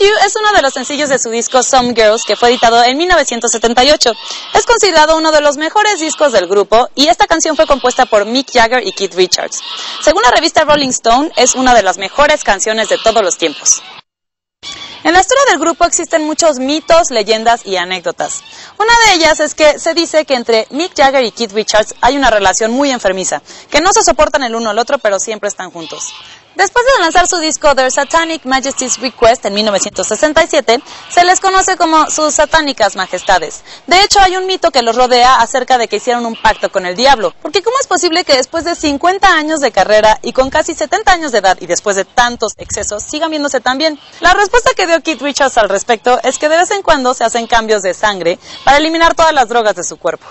You es uno de los sencillos de su disco Some Girls que fue editado en 1978. Es considerado uno de los mejores discos del grupo y esta canción fue compuesta por Mick Jagger y Keith Richards. Según la revista Rolling Stone, es una de las mejores canciones de todos los tiempos. En la historia del grupo existen muchos mitos, leyendas y anécdotas. Una de ellas es que se dice que entre Mick Jagger y Keith Richards hay una relación muy enfermiza, que no se soportan el uno al otro pero siempre están juntos. Después de lanzar su disco Their Satanic Majesty's Request en 1967, se les conoce como sus satánicas majestades. De hecho, hay un mito que los rodea acerca de que hicieron un pacto con el diablo. Porque ¿cómo es posible que después de 50 años de carrera y con casi 70 años de edad y después de tantos excesos sigan viéndose tan bien? La respuesta que dio Keith Richards al respecto es que de vez en cuando se hacen cambios de sangre para eliminar todas las drogas de su cuerpo.